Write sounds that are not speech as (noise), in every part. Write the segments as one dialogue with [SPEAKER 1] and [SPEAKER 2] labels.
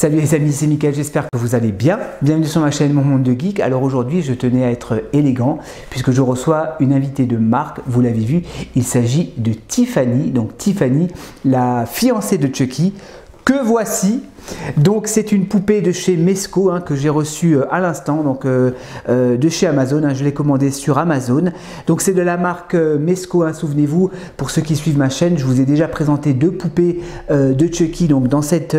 [SPEAKER 1] Salut les amis, c'est Mickaël, j'espère que vous allez bien. Bienvenue sur ma chaîne Mon Monde de Geek. Alors aujourd'hui, je tenais à être élégant puisque je reçois une invitée de marque, vous l'avez vu, il s'agit de Tiffany. Donc Tiffany, la fiancée de Chucky, que voici donc c'est une poupée de chez Mesco hein, que j'ai reçue euh, à l'instant, donc euh, euh, de chez Amazon. Hein. je l'ai commandé sur Amazon. Donc c'est de la marque Mesco. Hein, souvenez-vous, pour ceux qui suivent ma chaîne, je vous ai déjà présenté deux poupées de Chucky donc dans cette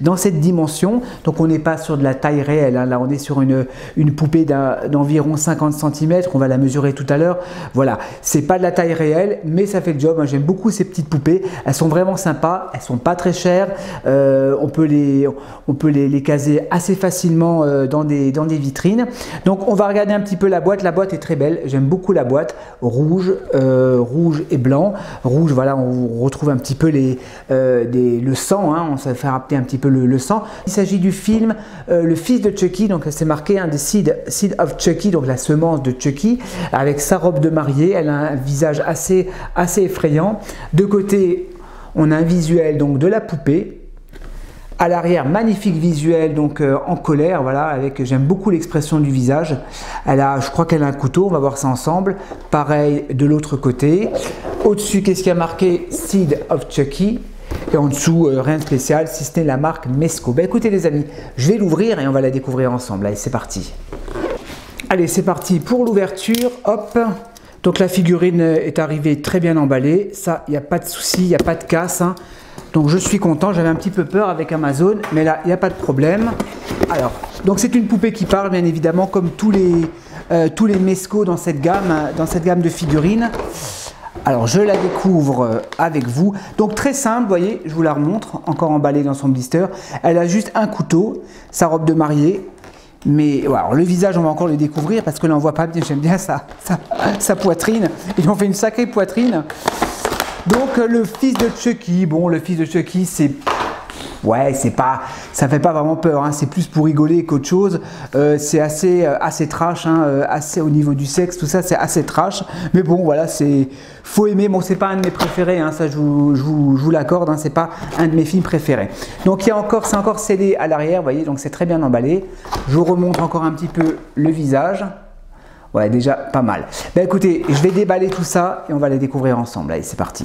[SPEAKER 1] dans cette dimension. Donc on n'est pas sur de la taille réelle. Là on est sur une une poupée d'environ 50 cm. On va la mesurer tout à l'heure. Voilà, c'est pas de la taille réelle, mais ça fait le job. J'aime beaucoup ces petites poupées. Elles sont vraiment sympas. Elles sont pas très chères. on peut les on peut les, caser assez facilement euh, dans, des, vitrines. Donc on va regarder un petit peu la boîte. La boîte est très belle. J'aime beaucoup la boîte. Rouge, euh, rouge et blanc. Rouge, voilà, on retrouve un petit peu les, euh, le sang. Hein. on se fait rappeler un petit peu le, sang. Il s'agit du film Le fils de Chucky. Donc c'est marqué un des seed, seed of Chucky, donc la semence de Chucky, avec sa robe de mariée. Elle a un visage assez, assez effrayant. De côté, on a un visuel donc de la poupée à l'arrière, magnifique visuel, donc euh, en colère, voilà, avec, j'aime beaucoup l'expression du visage. Elle a, je crois qu'elle a un couteau, on va voir ça ensemble. Pareil de l'autre côté. Au-dessus, qu'est-ce qui a marqué? Seed of Chucky et en dessous, euh, rien de spécial, si ce n'est la marque Mesco. Ben écoutez les amis, je vais l'ouvrir et on va la découvrir ensemble. Allez, c'est parti. Allez, c'est parti pour l'ouverture. Hop. Donc la figurine est arrivée très bien emballée. Ça, il n'y a pas de souci, il n'y a pas de casse. Hein. Donc je suis content, j'avais un petit peu peur avec Amazon, mais là, il n'y a pas de problème. Alors, donc c'est une poupée qui parle, bien évidemment, comme tous les, euh, tous les Mesco dans cette gamme, dans cette gamme de figurines. Alors je la découvre euh, avec vous. Donc très simple, vous voyez, je vous la remontre, encore emballée dans son blister. Elle a juste un couteau, sa robe de mariée. Mais le visage, on va encore le découvrir parce que là on voit pas bien, j'aime bien sa, sa, sa poitrine. Ils ont fait une sacrée poitrine. Donc euh, le fils de Chucky, bon le fils de Chucky c'est ouais c'est pas ça fait pas vraiment peur hein. c'est plus pour rigoler qu'autre chose. Euh, c'est assez euh, assez trash hein, assez au niveau du sexe tout ça c'est assez trash. Mais bon voilà c'est faut aimer. Bon c'est pas un de mes préférés hein, ça je vous, je vous, l'accorde c'est pas un de mes films préférés. Donc il y a encore c'est encore scellé à l'arrière vous voyez donc c'est très bien emballé. Je vous remontre encore un petit peu le visage Ouais, déjà pas mal. Ben écoutez, je vais déballer tout ça et on va les découvrir ensemble. Allez, c'est parti.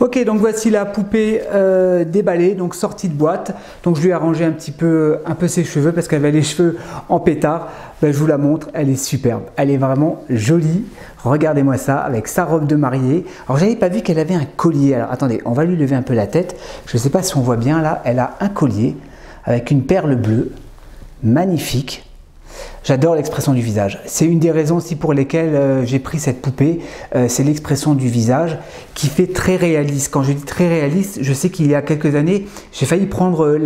[SPEAKER 1] Ok, donc voici la poupée euh, déballée, donc sortie de boîte. Donc je lui ai arrangé un petit peu, un peu ses cheveux parce qu'elle avait les cheveux en pétard. Ben, je vous la montre, elle est superbe. Elle est vraiment jolie. Regardez-moi ça avec sa robe de mariée. Alors j'avais pas vu qu'elle avait un collier. Alors attendez, on va lui lever un peu la tête. Je ne sais pas si on voit bien là, elle a un collier avec une perle bleue, magnifique. J'adore l'expression du visage. C'est une des raisons aussi pour lesquelles euh, j'ai pris cette poupée. Euh, c'est l'expression du visage qui fait très réaliste. Quand je dis très réaliste, je sais qu'il y a quelques années, j'ai failli prendre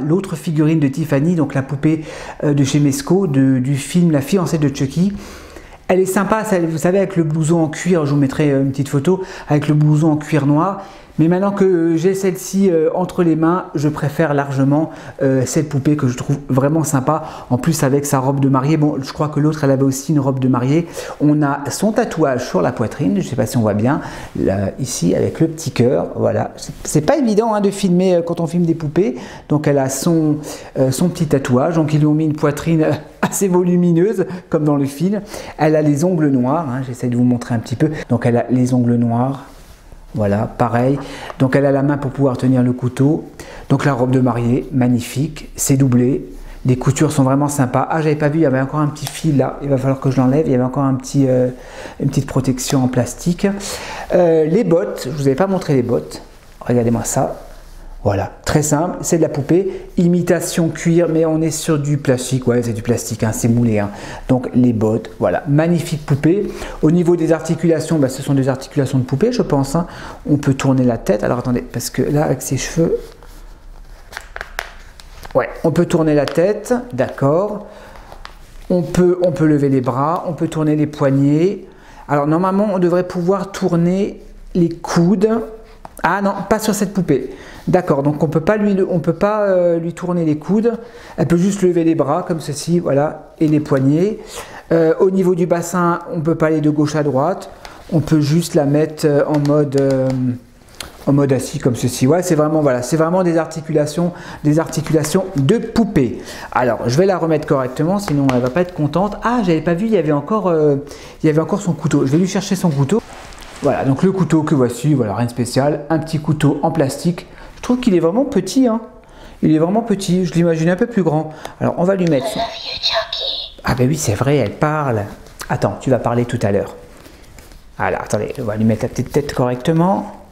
[SPEAKER 1] l'autre figurine de Tiffany, donc la poupée euh, de chez Mesco, du film La fiancée de Chucky. Elle est sympa, vous savez, avec le blouson en cuir, je vous mettrai une petite photo, avec le blouson en cuir noir. Mais maintenant que j'ai celle-ci euh, entre les mains, je préfère largement euh, cette poupée que je trouve vraiment sympa. En plus avec sa robe de mariée. Bon, je crois que l'autre, elle avait aussi une robe de mariée. On a son tatouage sur la poitrine. Je ne sais pas si on voit bien. ici, avec le petit cœur. Voilà. C'est pas évident hein, de filmer euh, quand on filme des poupées. Donc elle a son, petit tatouage. Donc ils lui ont mis une poitrine assez volumineuse, comme dans le film. Elle a les ongles noirs. Hein. J'essaie de vous montrer un petit peu. Donc elle a les ongles noirs voilà, pareil. Donc elle a la main pour pouvoir tenir le couteau. Donc la robe de mariée, magnifique, c'est doublé. Les coutures sont vraiment sympas. Ah, j'avais pas vu, il y avait encore un petit fil là. Il va falloir que je l'enlève. Il y avait encore euh, une petite protection en plastique. Euh, les bottes, je vous avais pas montré les bottes. Regardez-moi ça. Voilà, très simple, c'est de la poupée, imitation cuir, mais on est sur du plastique, ouais, c'est du plastique, hein, c'est moulé. Hein. Donc les bottes, voilà, magnifique poupée. Au niveau des articulations, bah, ce sont des articulations de poupée, je pense. Hein. On peut tourner la tête. Alors attendez, parce que là, avec ses cheveux, ouais, on peut tourner la tête, d'accord. On peut, on peut lever les bras, on peut tourner les poignets. Alors normalement, on devrait pouvoir tourner les coudes. Ah non, pas sur cette poupée. D'accord, donc on peut pas lui, peut pas euh, lui tourner les coudes. Elle peut juste lever les bras comme ceci, voilà, et les poignets. Euh, au niveau du bassin, on peut pas aller de gauche à droite. On peut juste la mettre euh, en mode, en mode assis comme ceci. Ouais, c'est vraiment voilà, vraiment des articulations, des articulations de poupée. Alors, je vais la remettre correctement, sinon elle va pas être contente. Ah, j'avais pas vu, il encore, il y avait encore son couteau. Je vais lui chercher son couteau. Voilà, donc le couteau que voici, voilà, rien de spécial, un petit couteau en plastique. Je trouve qu'il est vraiment petit, hein. Il est vraiment petit, je l'imaginais un peu plus grand. Alors, on va lui mettre. Ah ben oui, c'est vrai, elle parle. Attends, tu vas parler tout à l'heure. Alors, attendez, on va lui mettre la petite tête correctement.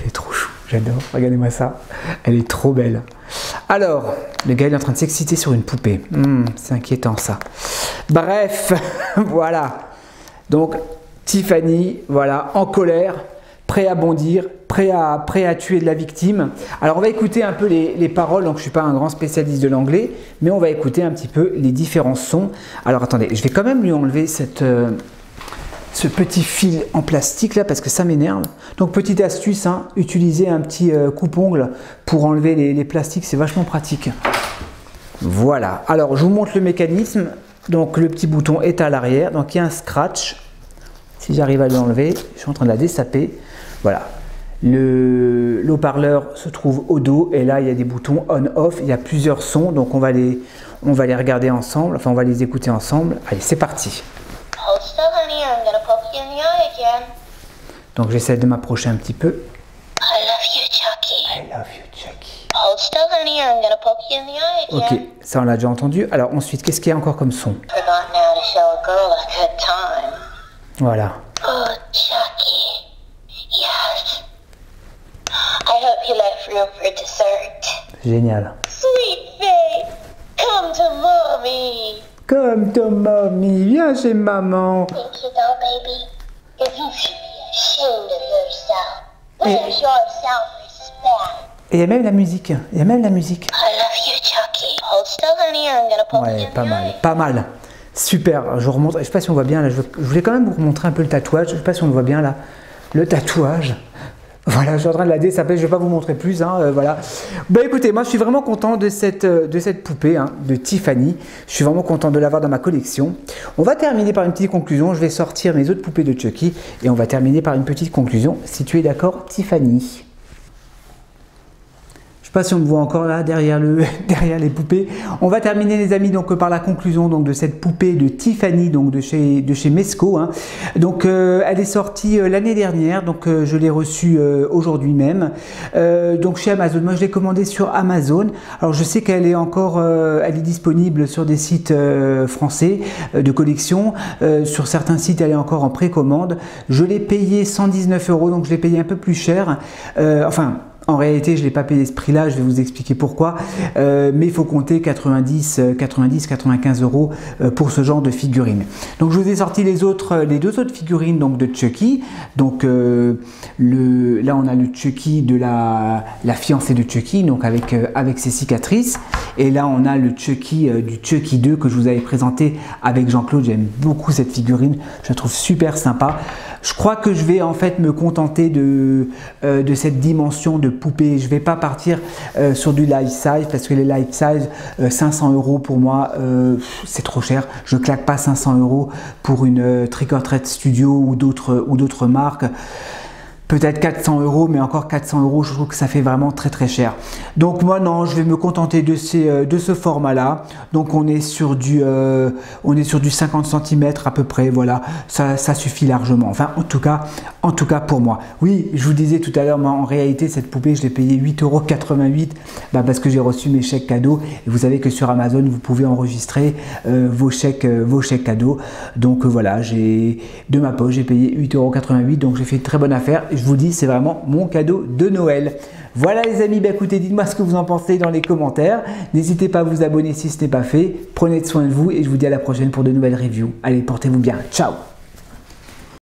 [SPEAKER 1] Elle est trop chou, j'adore. Regardez-moi ça. Elle est trop belle. Alors, le gars il est en train de s'exciter sur une poupée. Hmm, c'est inquiétant ça. Bref, (laughs) voilà. Donc, Tiffany, voilà, en colère, prêt à bondir, prêt à, tuer de la victime. Alors on va écouter un peu les, paroles, donc je ne suis pas un grand spécialiste de l'anglais, mais on va écouter un petit peu les différents sons. Alors attendez, je vais quand même lui enlever euh, ce petit fil en plastique là parce que ça m'énerve. Donc petite astuce, hein, utiliser un petit euh, coupe-ongle pour enlever les, les plastiques, c'est vachement pratique. Voilà, alors je vous montre le mécanisme. Donc le petit bouton est à l'arrière, donc il y a un scratch. Si j'arrive à l'enlever, je suis en train de la dessaper. Voilà, le haut-parleur se trouve au dos et là il y a des boutons on-off, il y a plusieurs sons donc on va les, on va les regarder ensemble, enfin on va les écouter ensemble. Allez c'est parti. Donc j'essaie de m'approcher un petit peu. I love you, Chucky. Ok, ça on l'a déjà entendu. Alors ensuite, qu'est-ce qu'il y a encore comme son? Voilà. Oh, Chucky. Yes. I hope you left room for dessert. Génial. Sweet face, come to mommy. Come to mommy, viens chez maman. Thank you, doll baby. If you should be ashamed of yourself. Where's your self-respect? Et il y a même la musique. Il y a même la musique. I love you, Chucky. Hold still, honey, I'm gonna poke ouais, pas mal, pas mal. Super. Je vous remontre. Je sais pas si on voit bien là. Je voulais quand même vous montrer un peu le tatouage. Je sais pas si on le voit bien là. Le tatouage. Voilà, je suis en train de la dessaper, je ne vais pas vous montrer plus. Hein, euh, voilà. Bah écoutez, moi je suis vraiment content de cette, euh, de cette poupée hein, de Tiffany. Je suis vraiment content de l'avoir dans ma collection. On va terminer par une petite conclusion. Je vais sortir mes autres poupées de Chucky et on va terminer par une petite conclusion. Si tu es d'accord, Tiffany pas si on me voit encore là derrière, le, (laughs) derrière les poupées. On va terminer les amis donc par la conclusion donc de cette poupée de Tiffany donc de chez de chez Mesco. Hein. Donc euh, elle est sortie euh, l'année dernière donc euh, je l'ai reçue aujourd'hui même. donc chez Amazon. Moi je l'ai commandée sur Amazon. Alors je sais qu'elle est encore elle est disponible sur des sites français de collection. sur certains sites elle est encore en précommande. Je l'ai payé 119 euros donc je l'ai payé un peu plus cher. enfin en réalité, je ne l'ai pas payé ce prix-là, je vais vous expliquer pourquoi. Euh, mais il faut compter 90, 90, 95 euros euh, pour ce genre de figurines. Donc je vous ai sorti les autres, les deux autres figurines donc de Chucky. Donc euh, là on a le Chucky de la, la fiancée de Chucky, donc avec, avec ses cicatrices. Et là on a le Chucky du Chucky 2 que je vous avais présenté avec Jean-Claude. J'aime beaucoup cette figurine, je la trouve super sympa. Je crois que je vais en fait me contenter de, euh, de cette dimension de poupée. Je vais pas partir euh, sur du life size parce que les life size, 500 euh, euros pour moi, c'est trop cher. Je claque pas 500 euros pour une Trick or Studio ou d'autres marques peut-être 400 euros, mais encore 400 euros, je trouve que ça fait vraiment très très cher. Donc moi non, je vais me contenter de, ces, euh, de ce format-là. Donc on est sur du, euh, on est sur du 50 cm à peu près, voilà, ça, suffit largement. Enfin, en tout cas, en tout cas pour moi. Oui, je vous disais tout à l'heure, moi en réalité cette poupée, je l'ai payée 8,88 euros bah, parce que j'ai reçu mes chèques cadeaux. Et vous savez que sur Amazon, vous pouvez enregistrer euh, vos chèques, vos chèques cadeaux. Donc voilà, j'ai de ma poche, j'ai payé 8,88 euros, donc j'ai fait une très bonne affaire je vous dis, c'est vraiment mon cadeau de Noël. Voilà les amis, bah écoutez, dites-moi ce que vous en pensez dans les commentaires. N'hésitez pas à vous abonner si ce n'est pas fait. Prenez soin de vous et je vous dis à la prochaine pour de nouvelles reviews. Allez, portez-vous bien. Ciao